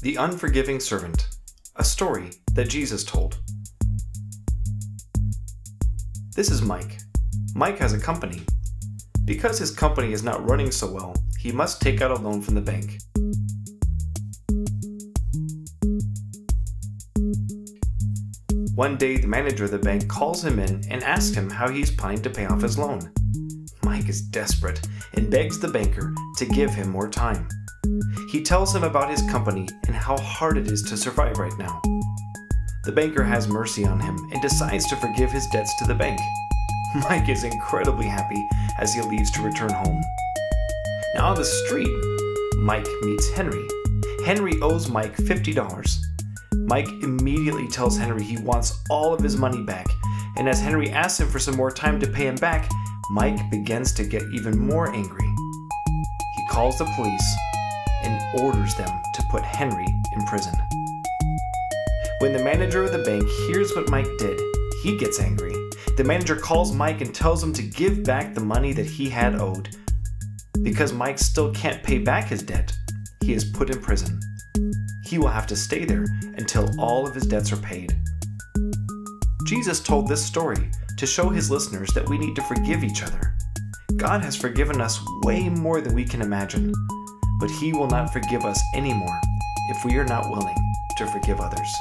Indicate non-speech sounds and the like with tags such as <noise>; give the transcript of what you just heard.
The Unforgiving Servant, a story that Jesus told. This is Mike. Mike has a company. Because his company is not running so well, he must take out a loan from the bank. One day, the manager of the bank calls him in and asks him how he's planning to pay off his loan. Mike is desperate and begs the banker to give him more time. He tells him about his company and how hard it is to survive right now. The banker has mercy on him and decides to forgive his debts to the bank. <laughs> Mike is incredibly happy as he leaves to return home. Now on the street, Mike meets Henry. Henry owes Mike $50. Mike immediately tells Henry he wants all of his money back, and as Henry asks him for some more time to pay him back, Mike begins to get even more angry. He calls the police and orders them to put Henry in prison. When the manager of the bank hears what Mike did, he gets angry. The manager calls Mike and tells him to give back the money that he had owed. Because Mike still can't pay back his debt, he is put in prison he will have to stay there until all of his debts are paid. Jesus told this story to show his listeners that we need to forgive each other. God has forgiven us way more than we can imagine, but he will not forgive us anymore if we are not willing to forgive others.